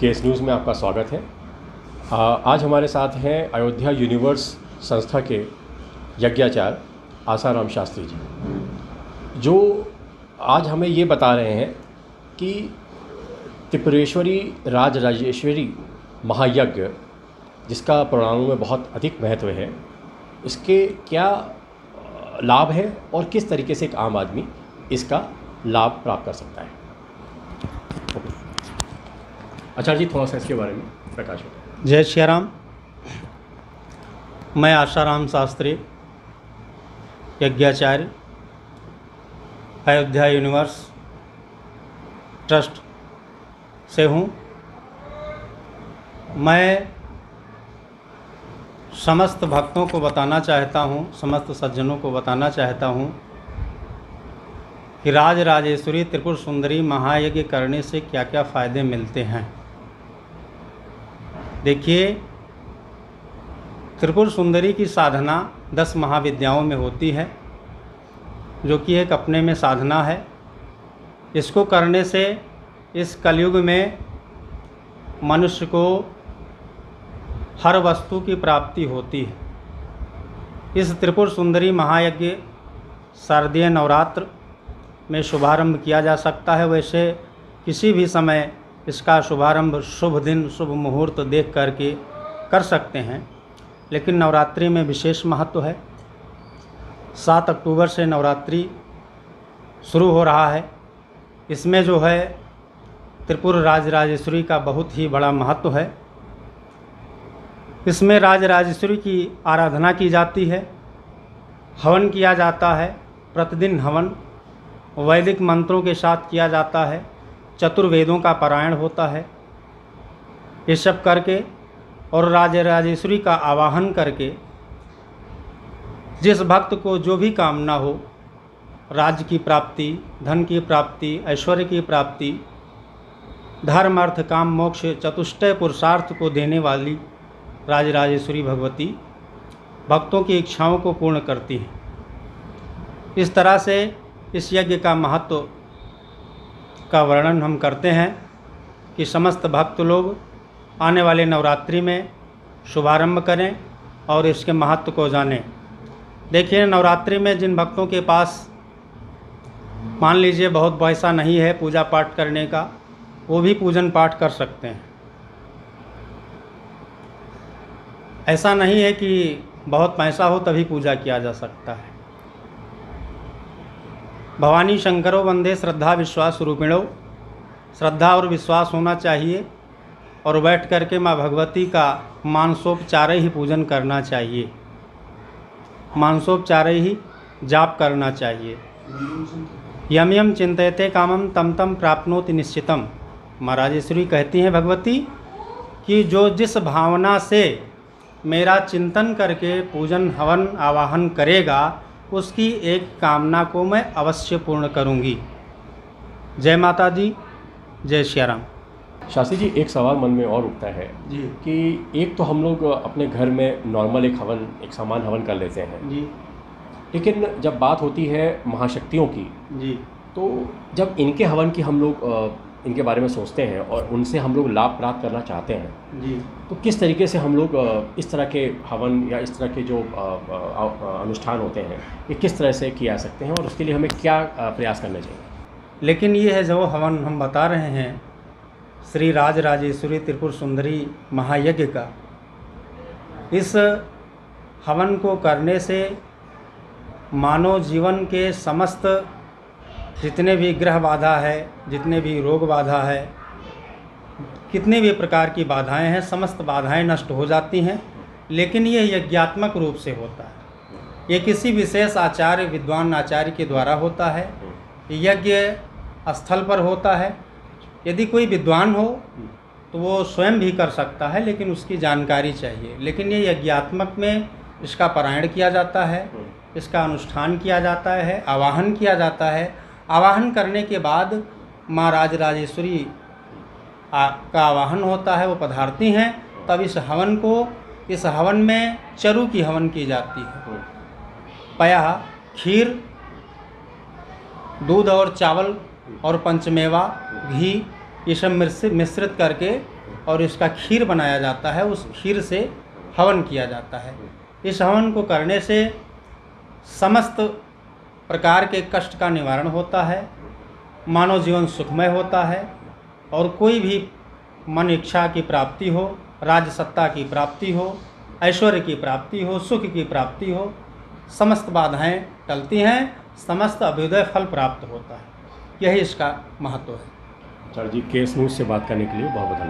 Case news में आपका स्वागत है। आ, आज हमारे साथ हैं अयोध्या यूनिवर्स संस्था के यज्ञाचार्य आसाराम शास्त्री जी। जो आज हमें ये बता रहे हैं कि त्रिपुरेश्वरी राज राजेश्वरी महायज्ञ जिसका पुराणों में बहुत अधिक महत्व है इसके क्या लाभ है और किस तरीके से एक आम आदमी इसका लाभ प्राप्त कर सकता है? आचार्य जी, थोड़ा सा इसके बारे में प्रकाश जय श्री राम मैं आशाराम शास्त्री, यज्ञाचार्य, अयोध्या यूनिवर्स ट्रस्ट से हूँ। मैं समस्त भक्तों को बताना चाहता हूँ, समस्त सज्जनों को बताना चाहता हूँ कि राज राजेश्वरी त्रिपुर सुंदरी महायज्ञ करने से क्या क्या फ़ायदे मिलते हैं। देखिए, त्रिपुर सुंदरी की साधना दस महाविद्याओं में होती है, जो कि एक अपने में साधना है। इसको करने से इस कलयुग में मनुष्य को हर वस्तु की प्राप्ति होती है। इस त्रिपुर सुंदरी महायज्ञ शारदीय नवरात्र में शुभारंभ किया जा सकता है। वैसे किसी भी समय इसका शुभारंभ शुभ दिन, शुभ मुहूर्त देख करके कर सकते हैं। लेकिन नवरात्रि में विशेष महत्व है। सात अक्टूबर से नवरात्रि शुरू हो रहा है। इसमें जो है, त्रिपुर राज राजेश्वरी का बहुत ही बड़ा महत्व है। इसमें राज राजेश्वरी की आराधना की जाती है। हवन किया जाता है। प्रतिदिन हवन वैदिक मंत्रों के साथ किया जाता है। चतुर्वेदों का पारायण होता है। ये सब करके और राज राजेश्वरी का आवाहन करके जिस भक्त को जो भी कामना हो राज्य की प्राप्ति, धन की प्राप्ति, ऐश्वर्य की प्राप्ति, धर्म, अर्थ, काम, मोक्ष, चतुष्टय, पुरुषार्थ को देने वाली राज राजेश्वरी भगवती भक्तों की इच्छाओं को पूर्ण करती है। इस तरह से इस यज्ञ का महत्व का वर्णन हम करते हैं कि समस्त भक्त लोग आने वाले नवरात्रि में शुभारंभ करें और इसके महत्व को जानें। देखिए, नवरात्रि में जिन भक्तों के पास मान लीजिए बहुत पैसा नहीं है पूजा पाठ करने का, वो भी पूजन पाठ कर सकते हैं। ऐसा नहीं है कि बहुत पैसा हो तभी पूजा किया जा सकता है। भवानी शंकरों वंदे श्रद्धा विश्वास रूपिणो। श्रद्धा और विश्वास होना चाहिए और बैठ करके माँ भगवती का मानसोपचार ही पूजन करना चाहिए। मानसोपचार ही जाप करना चाहिए। यम यम चिंतते कामम तम तम प्राप्नोति निश्चितम। महाराजेश्वरी कहती हैं, भगवती, कि जो जिस भावना से मेरा चिंतन करके पूजन हवन आवाहन करेगा उसकी एक कामना को मैं अवश्य पूर्ण करूँगी। जय माता दी जय श्याराम शास्त्री जी एक सवाल मन में और उठता है जी। कि एक तो हम लोग अपने घर में नॉर्मल एक हवन एक सामान हवन कर लेते हैं। जी। लेकिन जब बात होती है महाशक्तियों की जी। तो जब इनके हवन की हम लोग इनके बारे में सोचते हैं और उनसे हम लोग लाभ प्राप्त करना चाहते हैं। जी। तो किस तरीके से हम लोग इस तरह के हवन या इस तरह के जो अनुष्ठान होते हैं ये किस तरह से किया जा सकते हैं और उसके लिए हमें क्या प्रयास करने चाहिए? लेकिन ये है जो हवन हम बता रहे हैं श्री राज राजेश्वरी त्रिपुर सुंदरी महायज्ञ का। इस हवन को करने से मानव जीवन के समस्त जितने भी ग्रह बाधा है, जितने भी रोग बाधा है, कितने भी प्रकार की बाधाएँ हैं, समस्त बाधाएँ नष्ट हो जाती हैं, लेकिन ये यज्ञात्मक रूप से होता है। ये किसी विशेष आचार्य, विद्वान आचार्य के द्वारा होता है। यज्ञ स्थल पर होता है। यदि कोई विद्वान हो तो वो स्वयं भी कर सकता है, लेकिन उसकी जानकारी चाहिए। लेकिन ये यज्ञात्मक में इसका पारायण किया जाता है, इसका अनुष्ठान किया जाता है, आवाहन किया जाता है आवाहन करने के बाद माँ राज राजेश्वरी का आवाहन होता है, वो पधारती हैं, तब इस हवन को, इस हवन में चरु की हवन की जाती है। पया, खीर, दूध और चावल और पंचमेवा, घी, ये सब मिश्रित करके और इसका खीर बनाया जाता है, उस खीर से हवन किया जाता है। इस हवन को करने से समस्त प्रकार के कष्ट का निवारण होता है, मानव जीवन सुखमय होता है, और कोई भी मन इच्छा की प्राप्ति हो राज सत्ता की प्राप्ति हो, ऐश्वर्य की प्राप्ति हो, सुख की प्राप्ति हो, समस्त बाधाएँ टलती हैं, समस्त अभ्युदय फल प्राप्त होता है। यही इसका महत्व है। सर जी, केस न्यूज़ से बात करने के लिए बहुत बहुत धन्यवाद।